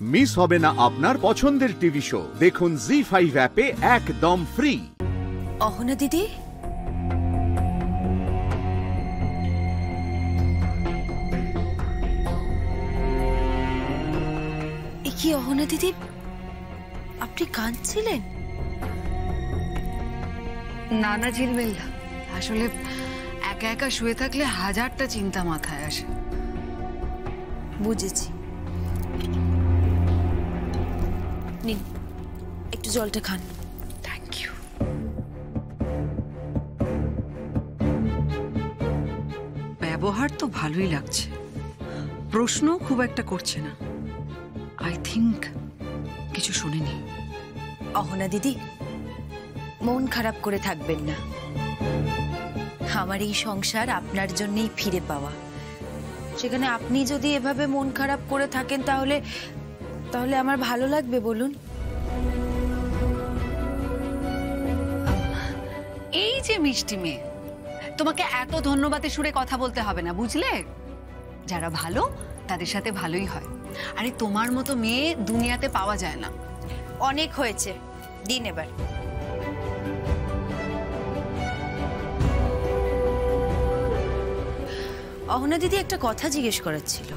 Miss হবে না আপনার পছন্দের টিভি শো। দেখুন জি ফাইভ অ্যাপে একদম ফ্রি অহনা দিদি? এ কি অহনা দিদি? আপনি কাঁদছিলেন? না না ঝিলমিল আসলে একা একা শুয়ে থাকলে হাজারটা চিন্তা মাথায় আসে। বুঝেছি। নিন একটু জলটা খান। থ্যাংক ইউ ব্যবহার তো ভালোই লাগছে। প্রশ্নও খুব একটা করছে না। আই থিঙ্ক কিছু শুনিনি। অহনা দিদি মন খারাপ করে থাকবেন না। আমার এই সংসার আপনার জন্যই ফিরে পাওয়া। সেখানে আপনি যদি এভাবে মন খারাপ করে থাকেন তাহলে তাহলে আমার ভালো লাগবে বলুন। এই যে মিষ্টি মেয়ে তোমাকে এত ধন্যবাদের সুরে কথা বলতে হবে না বুঝলে? যারা ভালো তাদের সাথে ভালোই হয়। আরে তোমার মতো মেয়ে দুনিয়াতে পাওয়া যায় না। অনেক হয়েছে দিন এবার। অহনা দিদি একটা কথা জিজ্ঞেস করার ছিল।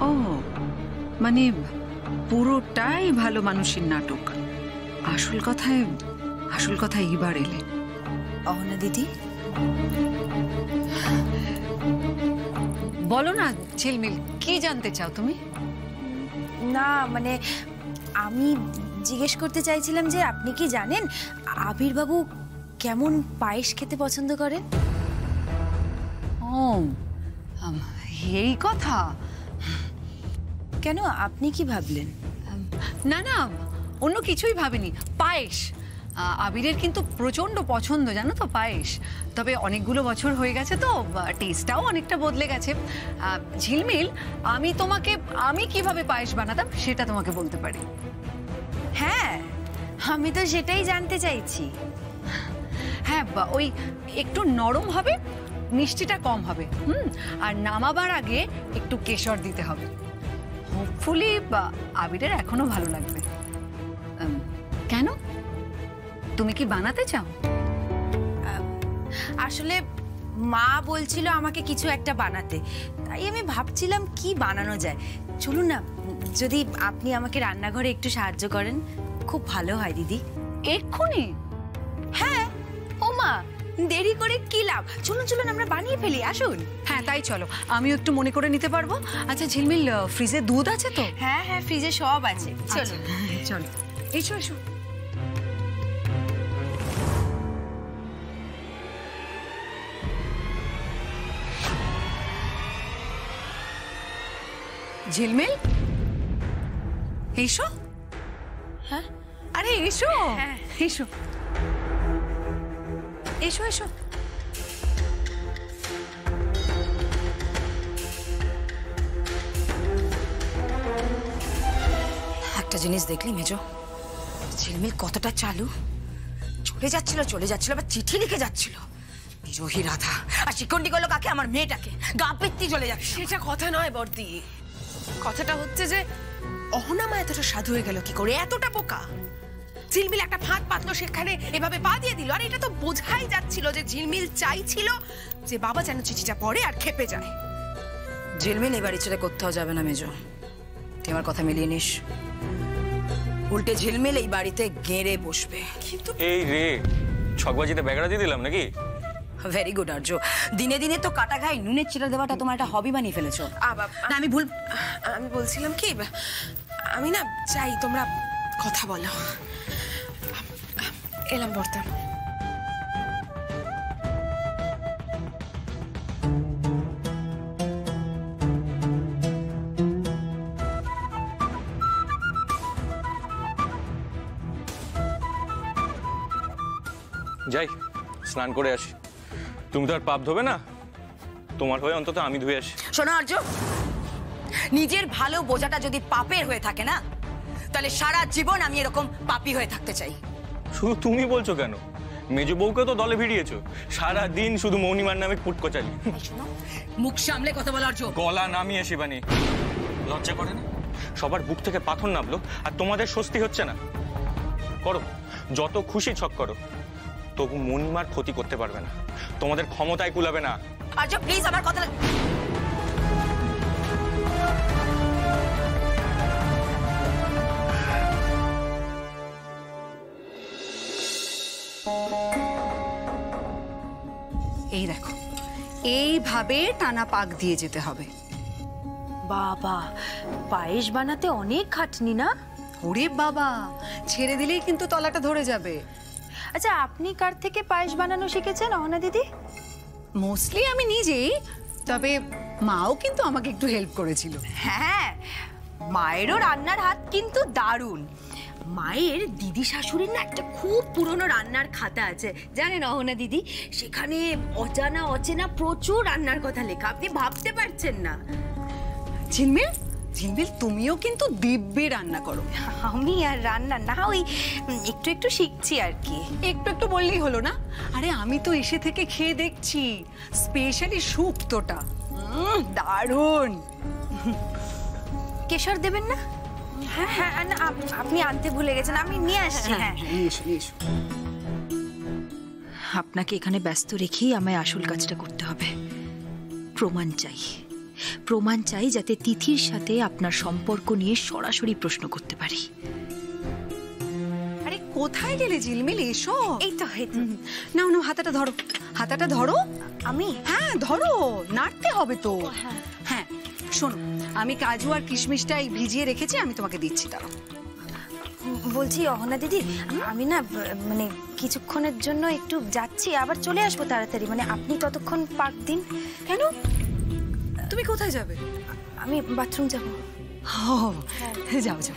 ও মানে পুরোটাই ভালো মানুষের নাটক। আসল কথায় আসল কথা এইবার এলে। অহনা দিদি? বলো না ঝিলমিল কি জানতে চাও তুমি? না মানে আমি জিজ্ঞেস করতে চাইছিলাম যে আপনি কি জানেন আবিরবাবু কেমন পায়েস খেতে পছন্দ করেন? ও এই কথা? কেন? আপনি কি ভাবলেন? না না অন্য কিছুই ভাবিনি। পায়েস। আবিরের কিন্তু প্রচণ্ড পছন্দ জানো তো পায়েস। তবে অনেকগুলো বছর হয়ে গেছে তো টেস্টটাও অনেকটা বদলে গেছে। ঝিলমিল আমি তোমাকে আমি কীভাবে পায়েস বানাতাম সেটা তোমাকে বলতে পারি। হ্যাঁ আমি তো সেটাই জানতে চাইছি। হ্যাঁ ওই একটু নরম হবে মিষ্টিটা কম হবে হুম? আর নামাবার আগে একটু কেশর দিতে হবে। হোপফুলি আবিরের এখনও ভালো লাগবে। কেন? তুমি কি বানাতে চাও? আসলে মা বলছিল আমাকে কিছু একটা বানাতে। তাই আমি ভাবছিলাম কি বানানো যায়। চলুন না যদি আপনি আমাকে রান্নাঘরে একটু সাহায্য করেন খুব ভালো হয় দিদি। এক্ষুনি? হ্যাঁ। ও মা দেরি করে কি লাভ? চলুন চলুন আমরা বানিয়ে ফেলি আসুন। হ্যাঁ তাই চলো। আমিও একটু মনে করে নিতে পারব। আচ্ছা ঝিলমিল ফ্রিজে দুধ আছে তো? হ্যাঁ হ্যাঁ ফ্রিজে সব আছে। আচ্ছা, চলো। এসো এসো। ঝিলমিল? এসো। হ্যাঁ? আরে এসো। হ্যাঁ। এসো। এসো এসো। একটা জিনিস দেখলি মেজো? ঝিলমিল কতটা চালু? চলে যাচ্ছিল চলে যাচ্ছিল, আবার চিঠি লিখে যাচ্ছিল। জহি রাধা, আর শিকন্ডি করল কাকে? আমার মেয়েটাকে। গা পিত্তি চলে যাচ্ছে সেটা কথা নয়, বর্দি। কথাটা হচ্ছে যে, অহনামা এতটা সাধু হয়ে গেল কি করে? এতটা বোকা। ঝিলমিল একটা ফাঁদ পাতলো সেখানে এভাবে পা দিয়ে দিল। আর এটা তো বোঝাই যাচ্ছিল যে ঝিলমিল চাইছিল যে বাবা যেন চিঠিটা পড়ে আর খেপে যায়। ঝিলমিল এবার ইচ্ছে কোথাও যাবে না মেজো। তুই আমার কথা মিলিয়ে নিস। উল্টে ঝিলমিল এই বাড়িতে গেঁড়ে বসবে। কিন্তু এই রে ছকবাজিতে ব্যাগড়া দিয়ে দিলাম নাকি? Very good Arya. দিনে দিনে তো কাটা ঘাই নুনের চিরা দেওয়াটা তোমার একটা হবি বানিয়ে ফেলেছো। না আমি ভুল আমি বলছিলাম কি আমি না চাই তোমরা কথা বলো। এলাম বর্তা যাই স্নান করে আসি। তুমি তো আর পাপ ধোবে না? তোমার হয়ে অন্তত আমি ধুয়ে আসি। শোনো আর্য। নিজের ভালো বোঝাটা যদি পাপের হয়ে থাকে না তাহলে সারা জীবন আমি এরকম পাপি হয়ে থাকতে চাই। শুধু তুমি বলছো কেন? মেজ বউকে তো দলে ভিড়িয়েছো। সারা দিন শুধু মৌনিমার নামে পুটকচালি শোনো মুখ সামলে কথা বলার জো গলা নামিয়ে শিবানী লজ্জা করে না? সবার বুক থেকে পাথর নামলো আর তোমাদের স্বস্তি হচ্ছে না। করো যত খুশি ছক করো। তবু মনিমার ক্ষতি করতে পারবে না। তোমাদের ক্ষমতায় কুলাবে না। আচ্ছা প্লিজ আমার কথা এই দেখো এইভাবে টানা পাক দিয়ে যেতে হবে। বাবা পায়েস বানাতে অনেক খাটনি না? ওরে বাবা ছেড়ে দিলেই কিন্তু তলাটা ধরে যাবে। আচ্ছা আপনি কার থেকে পায়েস বানানো শিখেছেন অহনা দিদি? মোস্টলি আমি নিজেই তবে মাও কিন্তু আমাকে একটু হেল্প করেছিল। হ্যাঁ মায়েরও রান্নার হাত কিন্তু দারুণ। মায়ের দিদি শাশুড়ির না একটা খুব পুরনো রান্নার খাতা আছে। জানেন অহনা দিদি? সেখানে অজানা অচেনা প্রচুর রান্নার কথা লেখা। আপনি ভাবতে পারছেন না। ঝিলমিল? ঝিলমিল তুমিও কিন্তু দিব্যি রান্না করো। আমি আর রান্না না ওই একটু একটু শিখছি আর কি। একটু একটু বললেই হলো না? আরে আমি তো এসে থেকে খেয়ে দেখছি। স্পেশালি শুক্তোটা উম, দারুণ! কেশর দেবেন না? হ্যাঁ হ্যাঁ না, আপনি আনতে ভুলে গেছেন আমি নিয়ে আসছি হ্যাঁ এসো আপনাকে এখানে ব্যস্ত রেখেই আমায় আসল কাজটা করতে হবে। প্রমাণ চাই। প্রমাণ চাই যাতে তিথির সাথে আপনার সম্পর্ক নিয়ে সরাসরি প্রশ্ন করতে পারি। আরে কোথায় গেলে ঝিলমিল? এসো। এই তো এই তো। নাও নাও হাতাটা ধরো। হাতাটা ধরো। আমি? হ্যাঁ ধরো। নাড়তে হবে তো। হ্যাঁ। শোনো আমি কাজু আর কিশমিশটা এই ভিজিয়ে রেখেছি আমি তোমাকে দিচ্ছি তারা বলছি অহনা দিদি আমি না মানে কিছুক্ষণের জন্য একটু যাচ্ছি আবার চলে আসব তাড়াতাড়ি মানে আপনি ততক্ষণ পাক দিন। কেন? তুমি কোথায় যাবে? আমি বাথরুম যাব। যাও যাও।